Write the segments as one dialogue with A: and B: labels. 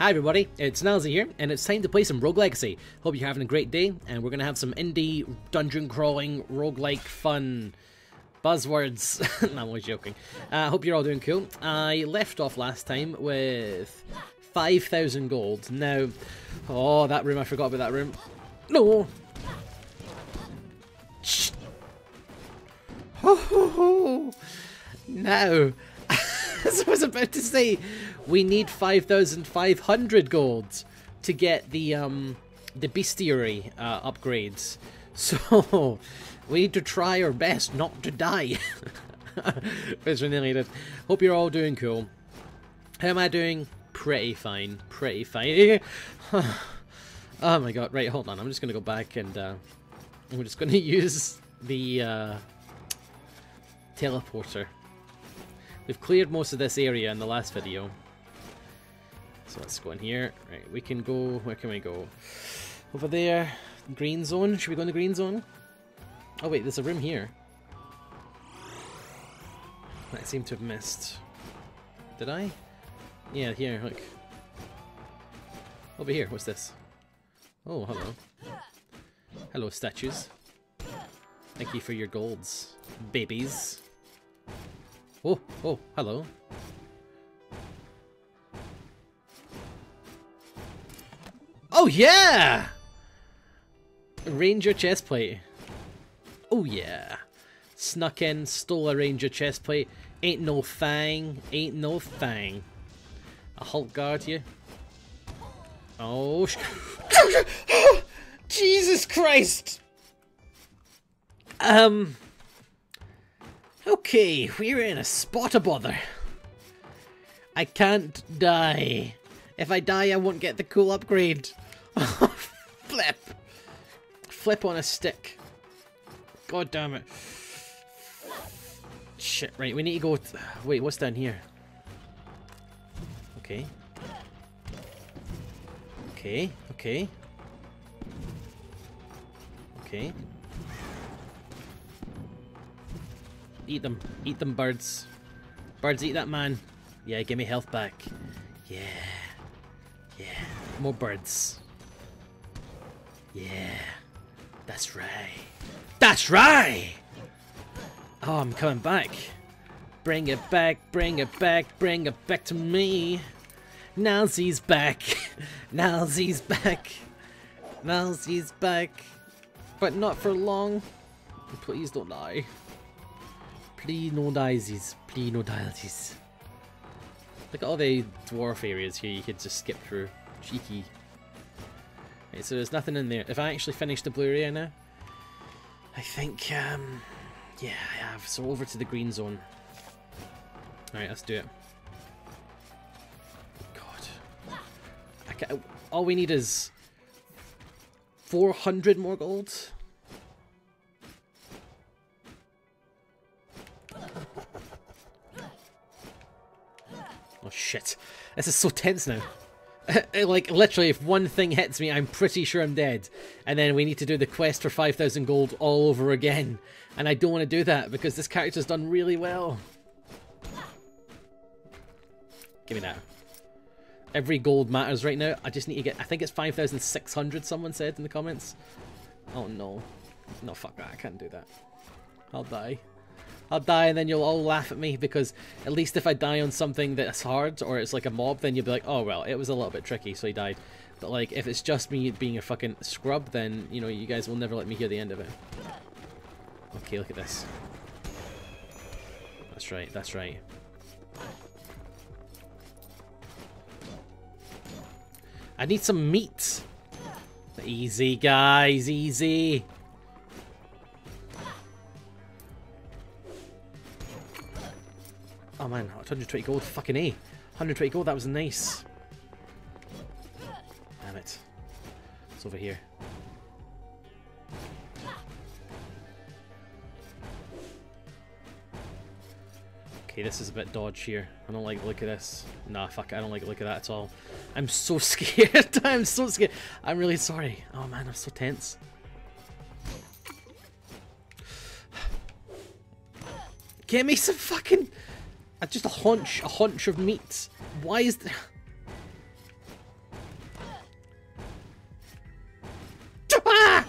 A: Hi everybody, it's Nilesy here, and it's time to play some Rogue Legacy. Hope you're having a great day, and we're gonna have some indie dungeon crawling roguelike fun buzzwords. no, I'm always joking. I uh, hope you're all doing cool. I left off last time with 5,000 gold. Now, oh, that room, I forgot about that room. No! Shh. Ho ho ho! Now, as I was about to say, we need 5,500 gold to get the um, the bestiary uh, upgrades. So we need to try our best not to die. Nearly did. Hope you're all doing cool. How am I doing? Pretty fine. Pretty fine. oh my god. Right, hold on. I'm just going to go back and uh, I'm just going to use the uh, teleporter. We've cleared most of this area in the last video. So let's go in here. Right, we can go... Where can we go? Over there. Green zone. Should we go in the green zone? Oh wait, there's a room here. I seem to have missed. Did I? Yeah, here, look. Over here, what's this? Oh, hello. Hello, statues. Thank you for your golds, babies. Oh, oh, hello. Oh yeah! Ranger chestplate. Oh yeah. Snuck in, stole a ranger chestplate. Ain't no fang, ain't no fang. A Hulk guard here. Oh, sh Jesus Christ! Um. Okay, we're in a spot of bother. I can't die. If I die, I won't get the cool upgrade. Flip! Flip on a stick. God damn it. Shit, right, we need to go... Wait, what's down here? Okay. Okay, okay. Okay. Eat them. Eat them, birds. Birds, eat that man. Yeah, give me health back. Yeah. Yeah. More birds. Yeah. That's right. That's right! Oh, I'm coming back. Bring it back, bring it back, bring it back to me. Nilesy's back. Nilesy's back. Nilesy's back. But not for long. Please don't die. Please no dies. Please no dies. Look at all the dwarf areas here you could just skip through. Cheeky. Right, so there's nothing in there. If I actually finish the blue area now, I think, um, yeah, I have. So over to the green zone. Alright, let's do it. God. All we need is 400 more gold. Oh shit. This is so tense now. like, literally, if one thing hits me, I'm pretty sure I'm dead. And then we need to do the quest for 5,000 gold all over again. And I don't want to do that, because this character's done really well. Give me that. Every gold matters right now. I just need to get... I think it's 5,600, someone said in the comments. Oh, no. No, fuck that. I can't do that. I'll die. I'll die and then you'll all laugh at me because at least if I die on something that's hard or it's like a mob, then you'll be like, oh well, it was a little bit tricky, so he died. But like, if it's just me being a fucking scrub, then, you know, you guys will never let me hear the end of it. Okay, look at this. That's right, that's right. I need some meat. Easy, guys, easy. Oh man, 120 gold, fucking A. 120 gold, that was nice. Damn it. It's over here. Okay, this is a bit dodge here. I don't like the look of this. Nah, fuck, I don't like the look of that at all. I'm so scared. I'm so scared. I'm really sorry. Oh man, I'm so tense. Get me some fucking... Uh, just a hunch, a hunch of meat. Why is there... Ah!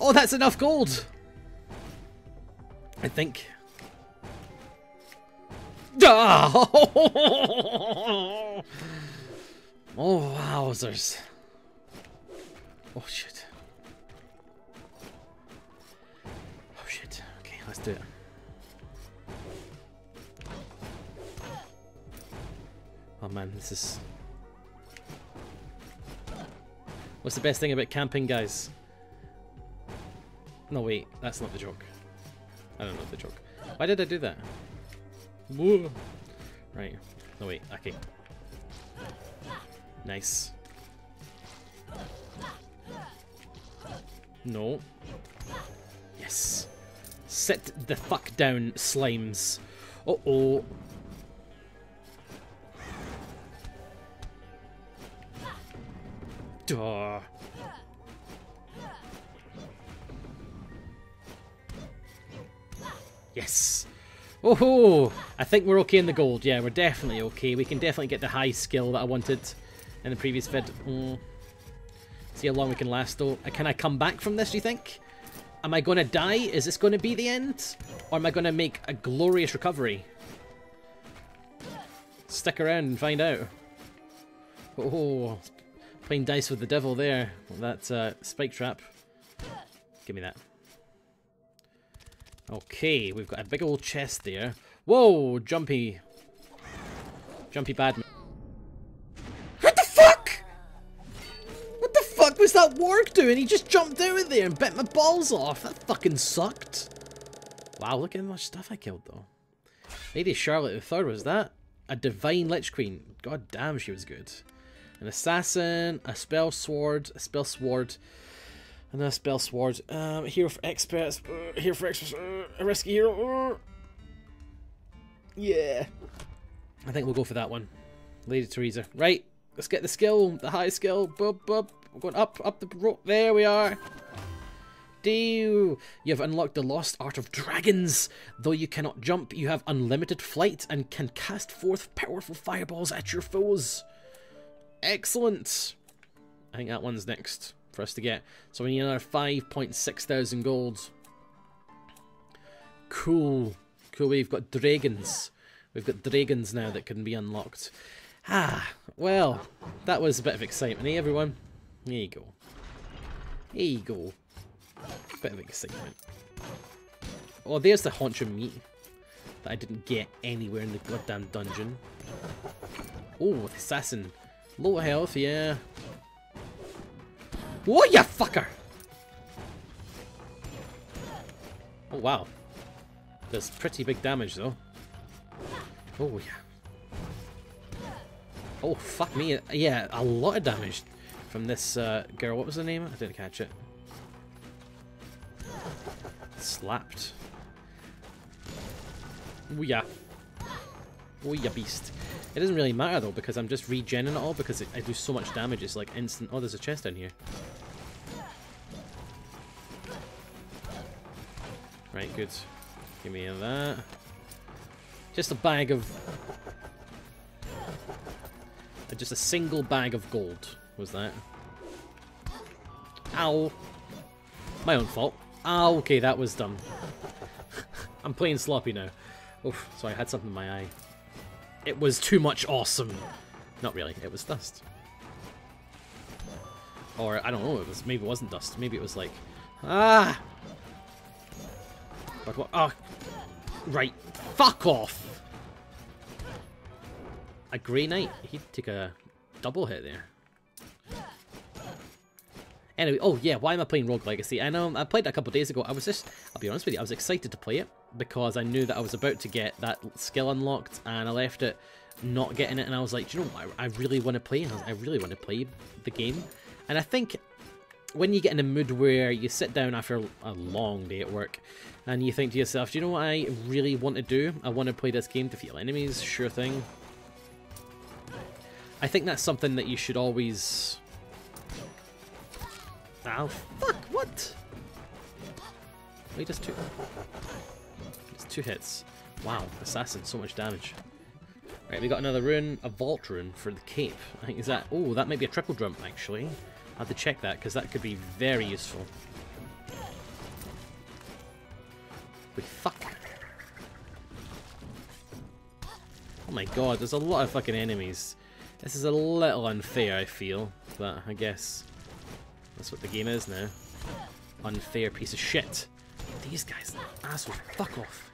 A: Oh, that's enough gold! I think. Oh, wowzers. Oh, shit. Oh, man, this is... What's the best thing about camping, guys? No, wait, that's not the joke. I don't know the joke. Why did I do that? Whoa. Right. No, wait, okay. Nice. No. Yes. Sit the fuck down, slimes. Uh-oh. Yes. Oh, I think we're okay in the gold. Yeah, we're definitely okay. We can definitely get the high skill that I wanted in the previous vid. Mm. See how long we can last, though. Uh, can I come back from this, do you think? Am I going to die? Is this going to be the end? Or am I going to make a glorious recovery? Stick around and find out. Oh, playing dice with the devil there. That uh, spike trap. Give me that. Okay, we've got a big old chest there. Whoa, jumpy. Jumpy badman. What the fuck? What the fuck was that warg doing? He just jumped out of there and bit my balls off. That fucking sucked. Wow, look at how much stuff I killed though. Lady Charlotte III, was that? A Divine Lich Queen. God damn, she was good. An Assassin, a Spell Sword, a Spell Sword, and a spell sword. Um, hero for experts. Uh, hero for experts. Uh, a rescue hero. Uh. Yeah. I think we'll go for that one. Lady Teresa. Right. Let's get the skill. The high skill. Bub, bub. We're going up, up the rope. There we are. Do you have unlocked the lost art of dragons. Though you cannot jump, you have unlimited flight and can cast forth powerful fireballs at your foes. Excellent. I think that one's next for us to get. So we need another 5.6 thousand gold. Cool. Cool, we've got dragons. We've got dragons now that can be unlocked. Ah, well, that was a bit of excitement, eh, everyone? There you go. There you go. Bit of excitement. Oh, there's the haunch of meat that I didn't get anywhere in the goddamn dungeon. Oh, the assassin. Low health, yeah. Whoa, you fucker! Oh, wow. Does pretty big damage, though. Oh, yeah. Oh, fuck me. Yeah, a lot of damage from this uh, girl. What was her name? I didn't catch it. Slapped. Oh, yeah. Oh, yeah, beast. It doesn't really matter, though, because I'm just regenning it all, because it, I do so much damage. It's like instant... Oh, there's a chest down here. Right, good. Give me that. Just a bag of... Just a single bag of gold was that. Ow. My own fault. Ah, okay, that was dumb. I'm playing sloppy now. Oof, so I had something in my eye. It was too much awesome. Not really, it was dust. Or, I don't know, it was maybe it wasn't dust. Maybe it was like, ah! But what? Oh, right. Fuck off! A Grey Knight? He took a double hit there. Anyway, oh yeah, why am I playing Rogue Legacy? I know I played a couple days ago. I was just, I'll be honest with you, I was excited to play it because I knew that I was about to get that skill unlocked and I left it not getting it and I was like, you know what, I, I really want to play I, I really want to play the game. And I think when you get in a mood where you sit down after a long day at work and you think to yourself, do you know what I really want to do? I want to play this game to feel enemies, sure thing. I think that's something that you should always... Oh, fuck, what? Wait, just two... It's two hits. Wow, assassin, so much damage. Right, we got another rune, a vault rune for the cape. I think is that... Oh, that might be a triple jump, actually. I have to check that, because that could be very useful. We fuck. Oh my god, there's a lot of fucking enemies. This is a little unfair, I feel, but I guess that's what the game is now. Unfair piece of shit. These guys, assholes, fuck off.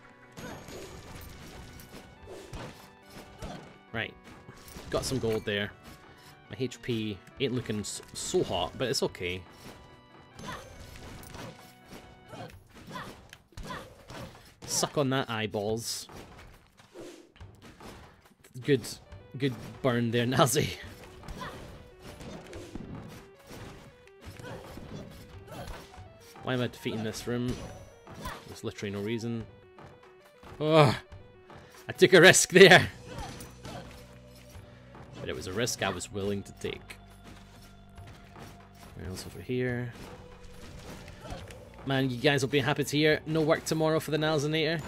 A: Right, got some gold there. My HP ain't looking so hot, but it's okay. Suck on that eyeballs. Good, good burn there, Nilesy. Why am I defeating this room? There's literally no reason. Oh, I took a risk there. But it was a risk I was willing to take. Where else over here? Man, you guys will be happy to hear. No work tomorrow for the Nalzinator.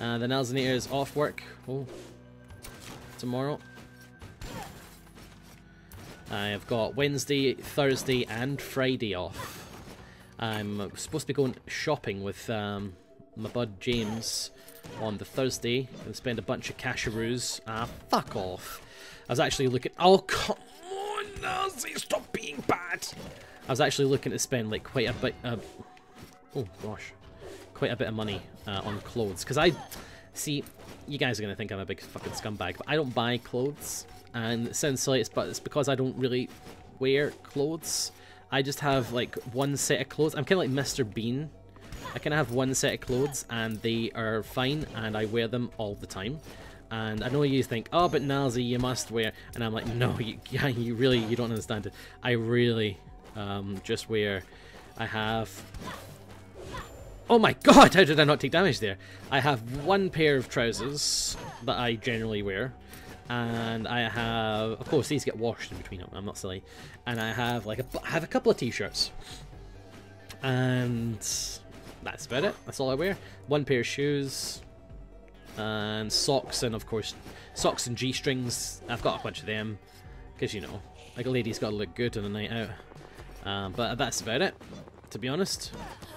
A: Uh, the Nalzinator is off work. Oh. Tomorrow. I've got Wednesday, Thursday, and Friday off. I'm supposed to be going shopping with um, my bud James on the Thursday and spend a bunch of casheroos. Ah, fuck off. I was actually looking. Oh, come on, Nilesy, stop being bad. I was actually looking to spend like quite a bit. Uh, oh gosh, quite a bit of money uh, on clothes because I see. You guys are gonna think I'm a big fucking scumbag, but I don't buy clothes, and it sounds silly, but it's because I don't really wear clothes. I just have like one set of clothes. I'm kind of like Mr. Bean. I kind of have one set of clothes and they are fine and I wear them all the time. And I know you think, oh, but Nilesy, you must wear. And I'm like, no, you, you really, you don't understand it. I really um, just wear. I have. Oh my god, how did I not take damage there? I have one pair of trousers that I generally wear. And I have, of course, these get washed in between. I'm not silly. And I have like a, I have a couple of t-shirts. And that's about it. That's all I wear. One pair of shoes, and socks, and of course, socks and g-strings. I've got a bunch of them, because you know, like a lady's got to look good on a night out. Um, but that's about it, to be honest,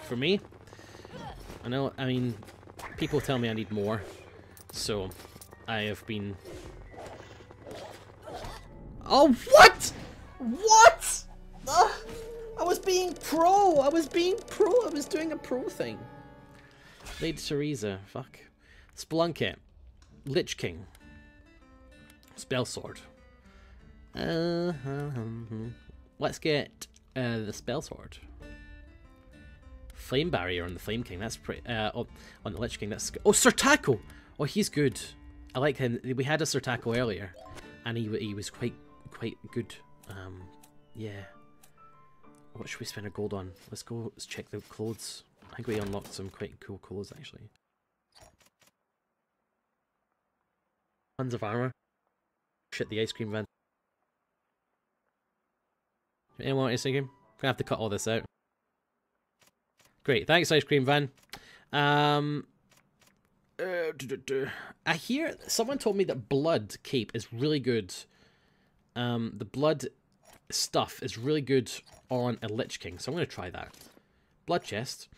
A: for me. I know, I mean, people tell me I need more, so I have been... Oh, what? What? Uh, I was being pro! I was being pro! I was doing a pro thing. Lady Theresa, fuck. Spelunky. Lich King. Spell Sword. Uh, let's get uh, the Spell Sword. Flame Barrier on the Flame King. That's pretty. Uh, oh, on the Lich King. That's oh Sir Taco. Oh, he's good. I like him. We had a Sir Taco earlier, and he he was quite quite good. Um, yeah. What should we spend our gold on? Let's go. Let's check the clothes. I think we unlocked some quite cool clothes actually. Tons of armor. Shit, the ice cream van. Anyone want ice cream? Gonna have to cut all this out. Great, thanks, ice cream van. Um, uh, I hear someone told me that blood cape is really good. Um, the blood stuff is really good on a Lich King, so I'm gonna try that. Blood chest.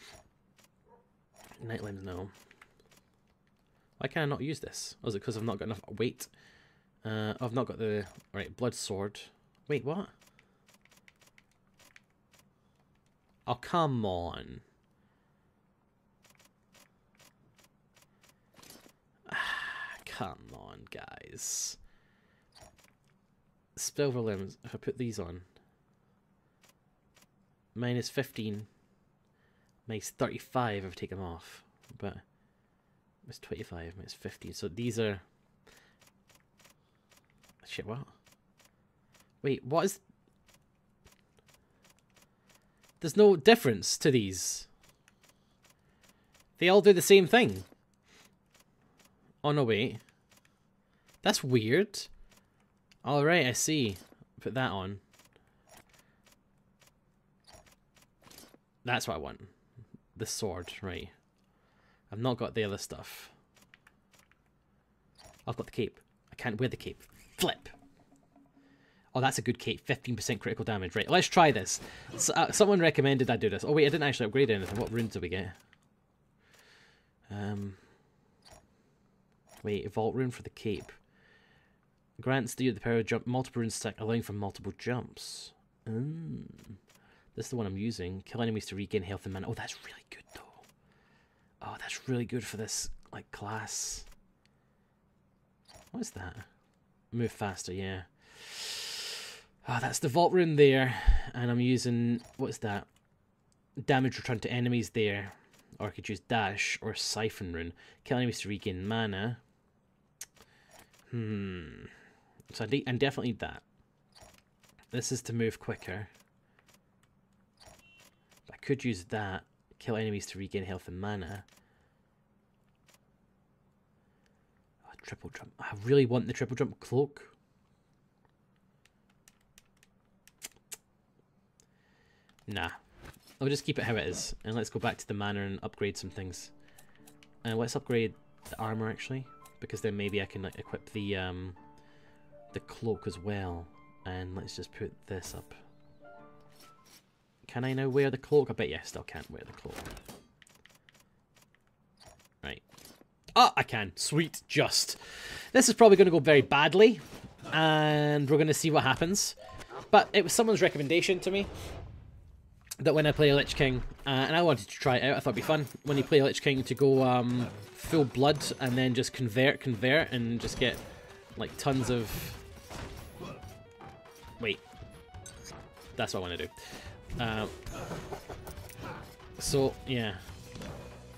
A: Night lens, no. Why can I not use this? Oh, is it because I've not got enough weight? Uh, I've not got the... Right, blood sword. Wait, what? Oh, come on. come on, guys. Silver limbs, if I put these on. Minus 15. Minus 35 if I take them off. But... It's 25, it's 50. So these are... Shit, what? Wait, what is... There's no difference to these. They all do the same thing. Oh, no, wait. That's weird. Alright, I see. Put that on. That's what I want. The sword, right. I've not got the other stuff. I've got the cape. I can't wear the cape. Flip! Oh, that's a good cape. 15% critical damage. Right, let's try this. So, uh, someone recommended I do this. Oh, wait, I didn't actually upgrade anything. What runes do we get? Um, wait, Vault Rune for the cape. Grants the power to jump multiple rune stack, allowing for multiple jumps. Mm. This is the one I'm using. Kill enemies to regain health and mana. Oh, that's really good though. Oh, that's really good for this like class. What is that? Move faster, yeah. Oh, that's the vault rune there, and I'm using what's that? Damage returned to enemies there, or I could use dash or siphon rune. Kill enemies to regain mana. Hmm. So I, I definitely need that. This is to move quicker. I could use that. Kill enemies to regain health and mana. Oh, triple jump. I really want the triple jump cloak. Nah. I'll just keep it how it is. And let's go back to the manor and upgrade some things. And uh, let's upgrade the armor actually. Because then maybe I can like, equip the um, the cloak as well. And let's just put this up. Can I now wear the cloak? I bet you I still can't wear the cloak. Right. Oh, I can. Sweet. Just. This is probably going to go very badly. And we're going to see what happens. But it was someone's recommendation to me that when I play a Lich King, uh, and I wanted to try it out, I thought it'd be fun when you play a Lich King to go um, full blood and then just convert, convert, and just get like tons of. Wait, that's what I want to do. Uh, so yeah.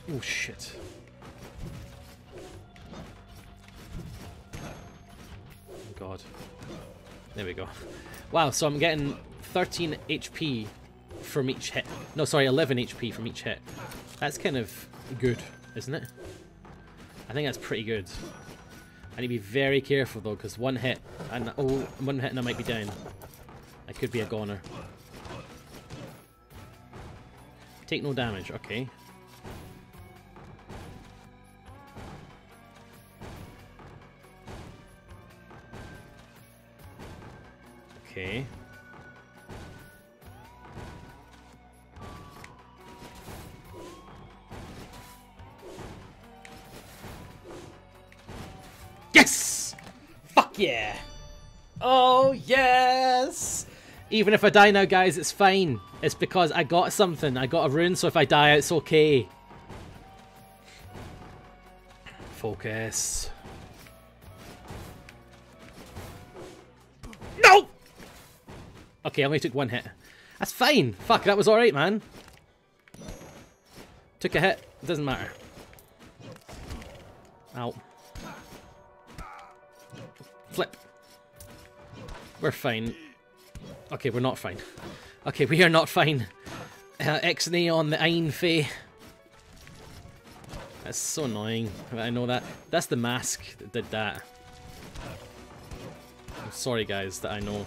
A: Oh shit. God. There we go. Wow, so I'm getting 13 HP from each hit. No, sorry, 11 HP from each hit. That's kind of good, isn't it? I think that's pretty good. I need to be very careful though, because one hit, and oh, one hit and I might be down. I could be a goner. Take no damage, okay. Yeah! Oh, yes! Even if I die now, guys, it's fine. It's because I got something. I got a rune, so if I die, it's okay. Focus. No! Okay, I only took one hit. That's fine. Fuck, that was alright, man. Took a hit. It doesn't matter. Ow. We're fine. Okay, we're not fine. Okay, we are not fine. Uh, Ixnay on the Ein Fae. That's so annoying. I know that. That's the mask that did that. I'm sorry, guys, that I know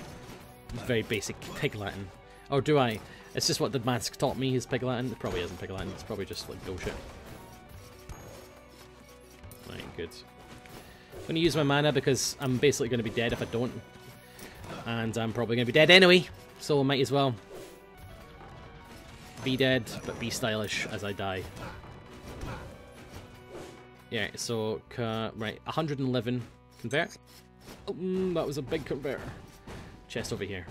A: very basic Pig Latin. Or do I? It's just what the mask taught me is Pig Latin. It probably isn't Pig Latin. It's probably just like bullshit. Right, good. I'm going to use my mana because I'm basically going to be dead if I don't. And I'm probably going to be dead anyway, so I might as well be dead, but be stylish as I die. Yeah, so, uh, right, 111 convert. Oh, mm, that was a big converter. Chest over here.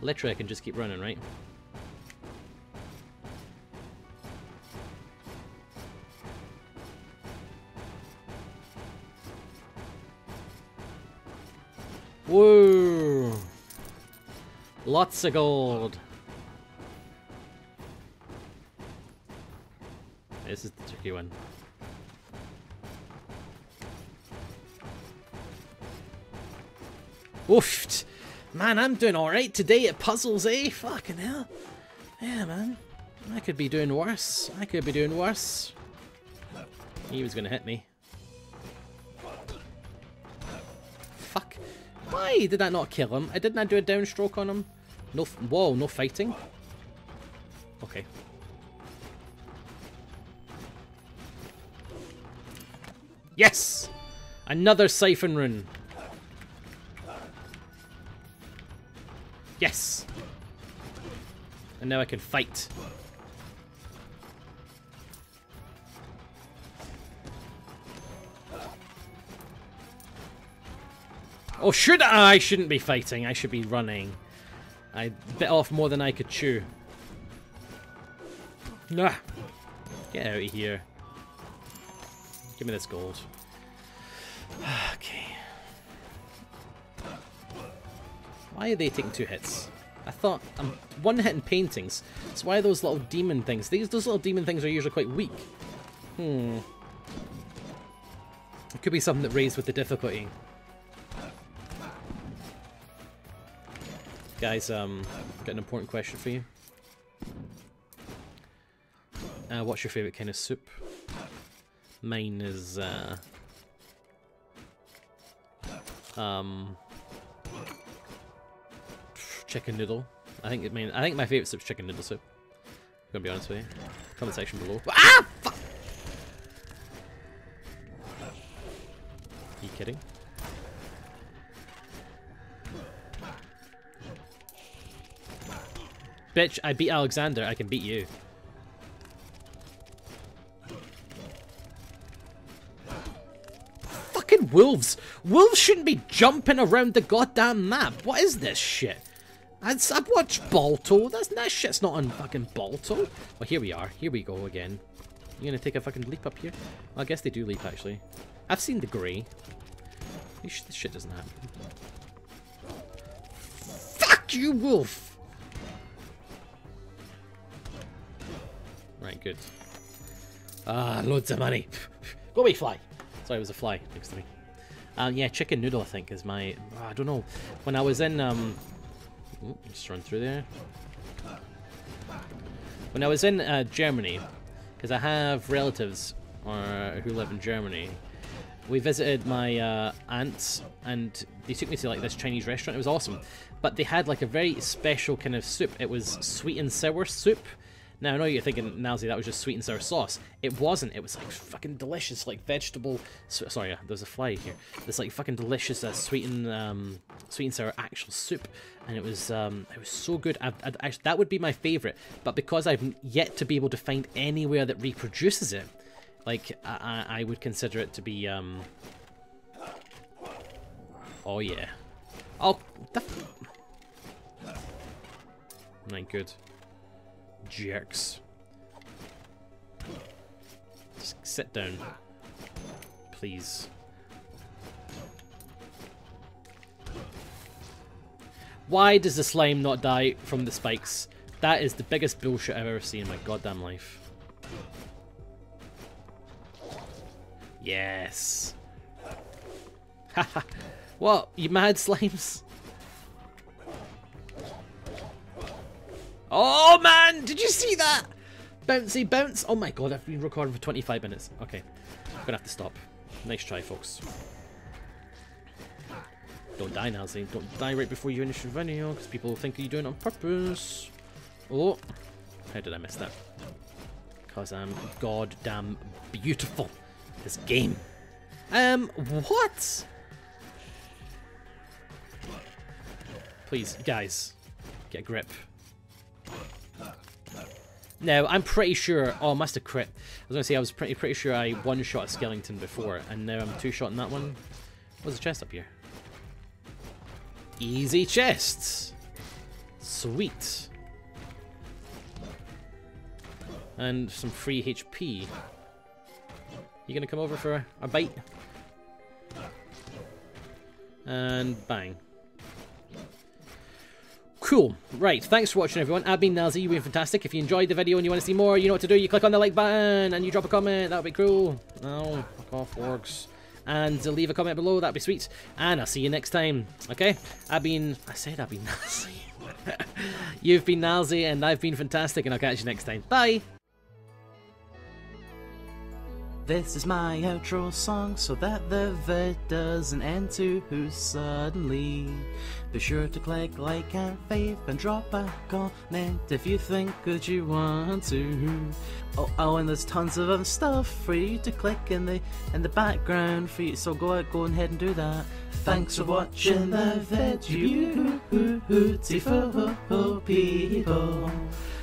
A: Literally, I can just keep running, right? Whoa! Lots of gold. This is the tricky one. Oofed! Man, I'm doing alright today at puzzles, eh? Fucking hell. Yeah, man. I could be doing worse. I could be doing worse. He was gonna hit me. Why did I not kill him? I didn't I do a downstroke on him? No, whoa, no fighting? Okay. Yes! Another Siphon Rune. Yes! And now I can fight. Oh, should I? I shouldn't be fighting. I should be running. I bit off more than I could chew. Nah. Get out of here. Give me this gold. okay. Why are they taking two hits? I thought I'm one hit in paintings. So why those little demon things? These those little demon things are usually quite weak. Hmm. It could be something that raised with the difficulty. Guys, um, got an important question for you. Uh, what's your favourite kind of soup? Mine is, uh, um, chicken noodle. I think it mean I think my favourite soup is chicken noodle soup. I'm gonna be honest with you. Comment section below. Ah! Fuck! Are you kidding? Bitch, I beat Alexander, I can beat you. Fucking wolves! Wolves shouldn't be jumping around the goddamn map. What is this shit? I've watched Balto. That's, that shit's not on fucking Balto. Well, here we are. Here we go again. You gonna take a fucking leap up here? Well, I guess they do leap, actually. I've seen the grey. This shit doesn't happen. Fuck you, wolf! Right, good. Ah, loads of money. Go away, fly. Sorry, it was a fly next to me. Uh, yeah, chicken noodle, I think, is my... Oh, I don't know. When I was in... Um, ooh, just run through there. When I was in uh, Germany, because I have relatives uh, who live in Germany, we visited my uh, aunts and they took me to like this Chinese restaurant. It was awesome, but they had like a very special kind of soup. It was sweet and sour soup. Now I know you're thinking, Nilesy, that was just sweet and sour sauce. It wasn't. It was like fucking delicious, like vegetable. Sorry, there's a fly here. It's like fucking delicious uh, sweet and um, sweet and sour actual soup, and it was um, it was so good. I'd, I'd actually, that would be my favorite, but because I've yet to be able to find anywhere that reproduces it, like, I, I would consider it to be, um... Oh, yeah. Oh, the... Right, good. Jerks. Just sit down. Please. Why does the slime not die from the spikes? That is the biggest bullshit I've ever seen in my goddamn life. Yes. Haha. what? You mad slimes? Oh man, did you see that? Bouncy bounce. Oh my god, I've been recording for 25 minutes. Okay, I'm gonna have to stop. Nice try, folks. Don't die now, Zane. Don't die right before you finish your video, because people will think you're doing it on purpose. Oh, how did I miss that? Because I'm goddamn beautiful. This game. Um, what? Please, guys, get a grip. No, I'm pretty sure. Oh, I must have crit. I was gonna say I was pretty pretty sure I one shot Skellington before, and now I'm two shot in that one. What's the chest up here? Easy chests. Sweet. And some free HP. You gonna come over for a bite? And bang. Cool. Right, thanks for watching everyone. I've been Nilesy, you've been fantastic. If you enjoyed the video and you want to see more, you know what to do. You click on the like button and you drop a comment. That would be cool. Oh, fuck off, orgs. And uh, leave a comment below, that'd be sweet. And I'll see you next time. Okay? I've been... I said I've been Nilesy. You've been Nilesy and I've been fantastic and I'll catch you next time. Bye! This is my outro song so that the vid doesn't end too suddenly. Be sure to click like and fave and drop a comment if you think that you want to. Oh, oh, and there's tons of other stuff for you to click in the in the background for you. So go out, go ahead and do that. Thanks for watching the vid, you beautiful people.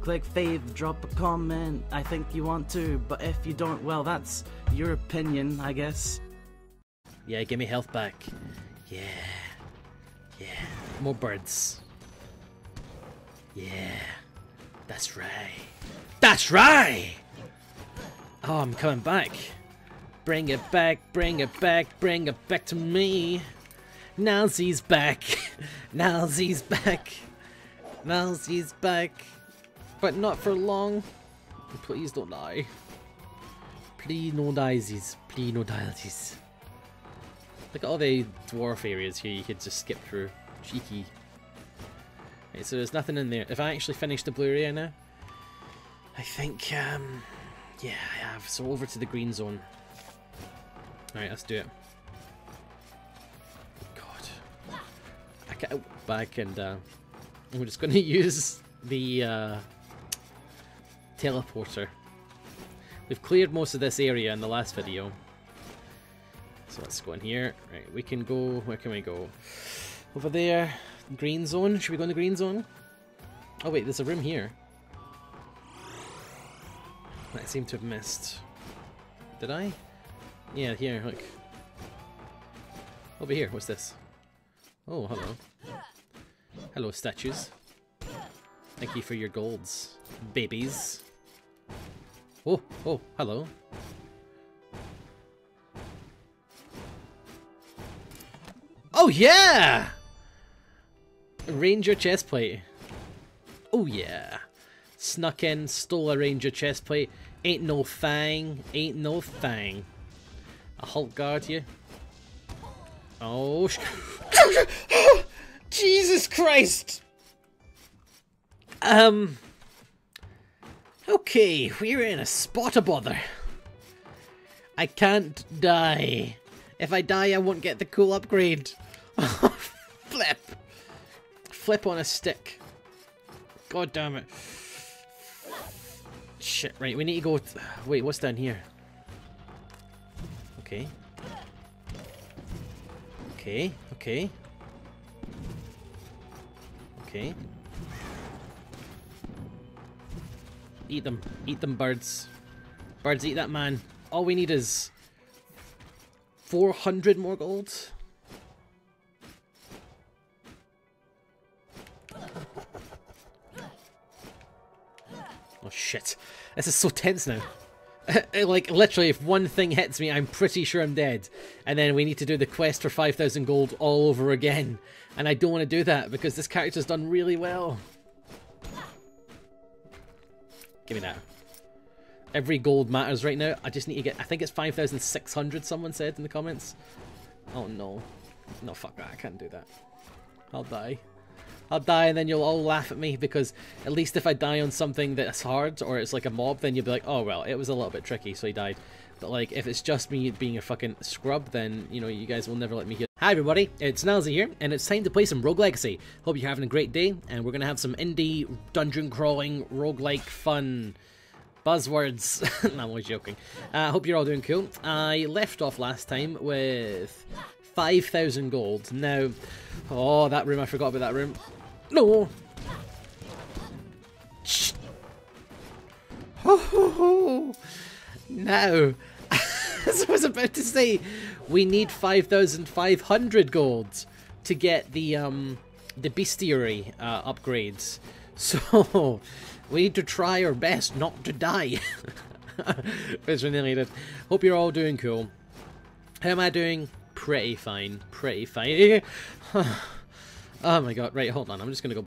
B: Click fave, drop a comment. I think you want to, but if you don't, well, that's your opinion, I guess.
A: Yeah, give me health back. Yeah. Yeah. More birds. Yeah. That's right. That's right! Oh, I'm coming back. Bring it back, bring it back, bring it back to me. Nilesy's back. Nilesy's back. Nilesy's back. But not for long. Please don't die. Please no diesies. Please no diesies. Look at all the dwarf areas here you could just skip through. Cheeky. Right, so there's nothing in there. If I actually finish the blue area now, I think, um, yeah, I have. So over to the green zone. Alright, let's do it. God. I can't back and, uh, we're just going to use the, uh, teleporter. We've cleared most of this area in the last video. So let's go in here. Right, we can go... Where can we go? Over there. Green zone. Should we go in the green zone? Oh wait, there's a room here. I seem to have missed. Did I? Yeah, here, look. Over here, what's this? Oh, hello. Hello, statues. Thank you for your golds, babies. Oh, oh, hello. Oh yeah! Ranger chestplate. Oh yeah. Snuck in, stole a ranger chestplate. Ain't no thing, ain't no thing. A Hulk guard you. Oh, Jesus Christ! Um. Okay, we're in a spot of bother. I can't die. If I die, I won't get the cool upgrade. Flip. Flip on a stick. God damn it. Shit, right, we need to go... Wait, what's down here? Okay. Okay, okay. Okay. Eat them. Eat them, birds. Birds, eat that man. All we need is 400 more gold. Oh shit. This is so tense now. Eh, like, literally, if one thing hits me, I'm pretty sure I'm dead. And then we need to do the quest for 5,000 gold all over again. And I don't want to do that because this character's done really well. Give me that. Every gold matters right now. I just need to get... I think it's 5,600, someone said in the comments. Oh, no. No, fuck that. I can't do that. I'll die. I'll die and then you'll all laugh at me because at least if I die on something that's hard or it's like a mob, then you'll be like, oh, well, it was a little bit tricky, so he died. But like, if it's just me being a fucking scrub, then, you know, you guys will never let me get... Hi everybody, it's Nilesy here, and it's time to play some Rogue Legacy. Hope you're having a great day, and we're gonna have some indie, dungeon-crawling, roguelike fun buzzwords. no, I'm always joking. I uh, hope you're all doing cool. I left off last time with 5,000 gold. Now, oh, that room, I forgot about that room. No! Shh. Ho ho! Now, as I was about to say, we need 5,500 gold to get the um the bestiary uh, upgrades. So we need to try our best not to die. We nearly did. Hope you're all doing cool. How am I doing? Pretty fine. Pretty fine. oh my god. Right, hold on. I'm just gonna go